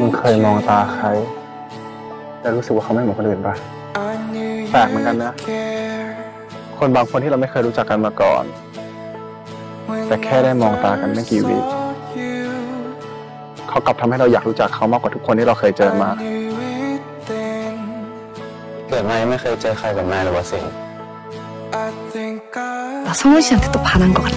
มึงเคยมองตาใคร แล้วรู้สึกว่าเขาไม่เหมือนคนอื่นปะแปลกเหมือนกันนะ คนบางคนที่เราไม่เคยรู้จักกันมาก่อน แต่แค่ได้มองตากันไม่กี่วิเขากลับทำให้เราอยากรู้จักเขามากกว่าทุกคนที่เราเคยเจอมาเกิดมาไม่เคยเจอใครแบบนายเลยวะสิเราสมุนฉันติดตัวพานังก็กัน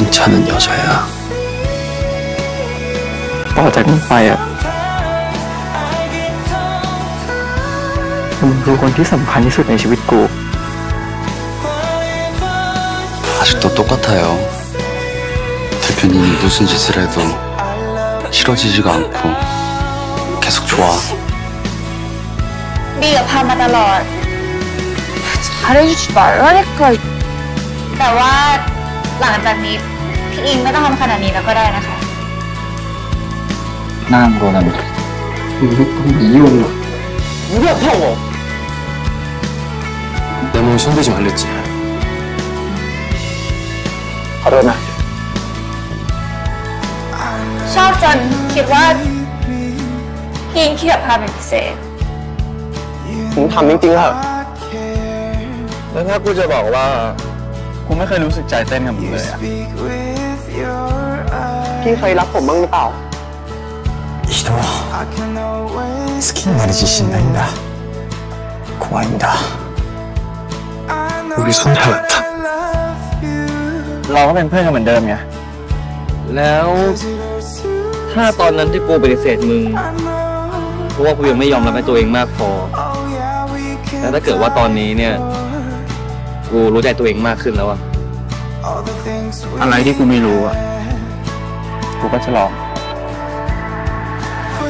괜찮은 여자야 ต่อจากนี้ไปอ่ะมึงคือคนที่สำคัญที่สุดในชีวิตกู 아직도 똑같아요 대표님이 무슨 짓을 해도 싫어지지가 않고 계속 좋아 ดีกับพามาตลอด 잘해주지 말라니까. แต่ว่าหลังจากนี้ พี่อิงไม่ต้องทำขนาดนี้แล้วก็ได้นะคะ 나랑으로는 무조건 이혼이야 내 몸에 손대지 말랬지 ขอโทษนะ ชอบจนคิดว่าพี่อิงคิดกับพาเป็นพิเศษ ผมทำจริงๆเหรอแล้วถ้ากูจะบอกว่า กูไม่เคยรู้สึกใจเต้นกับมึงเลยอะ พี่เคยรักผมบ้างหรือเปล่า人を好きになる自信ないんだ怖いんだ俺そんなだったเราก็เป็นเพื่อนกันเหมือนเดิมไงแล้ว ถ้าตอนนั้นที่กูปฏิเสธมึงเพราะว่ากูยังไม่ยอมรับในตัวเองมากพอแล้วถ้าเกิดว่าตอนนี้เนี่ย กูรู้ใจตัวเองมากขึ้นแล้วอะอะไรที่กูไม่รู้อะ กูก็จะลอง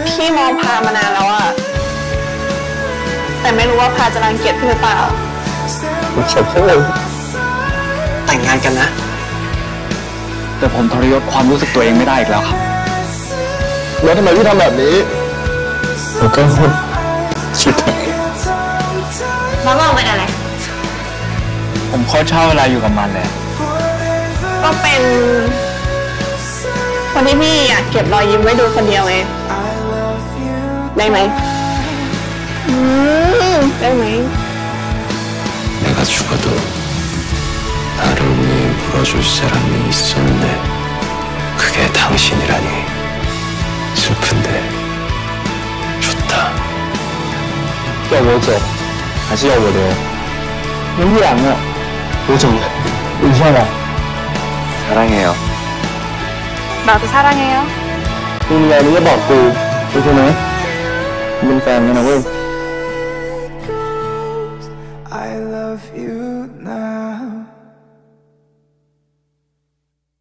พี่มองพามานานแล้วอะแต่ไม่รู้ว่าพาจะรังเกียจพี่หรือเปล่ากูเฉยเลยแต่งงานกันนะ แต่ผมทรยศความรู้สึกตัวเองไม่ได้อีกแล้วครับ แล้วทำไมพี่ทำแบบนี้ผมก็คิดแล้วมองเป็นอะไร ผมโคตรชอบเวลาอยู่กับมันเลย ก็เป็น คนที่พี่อยากเก็บรอยยิ้มไว้ดูคนเดียวเองได้ไหมได้ไหม 내가 죽어도 나를 위해 울어줄 사람이 있었네. 그게 당신이라니. 슬픈데 좋다. 여보죠. 다시 여보래요. 누구야 너? 뭐 요정이야. 의사야. 사랑해요. 나도 사랑해 요. 응, 야, 니가 먹 고. 그러 네. 이건 사랑 해, 나 왜?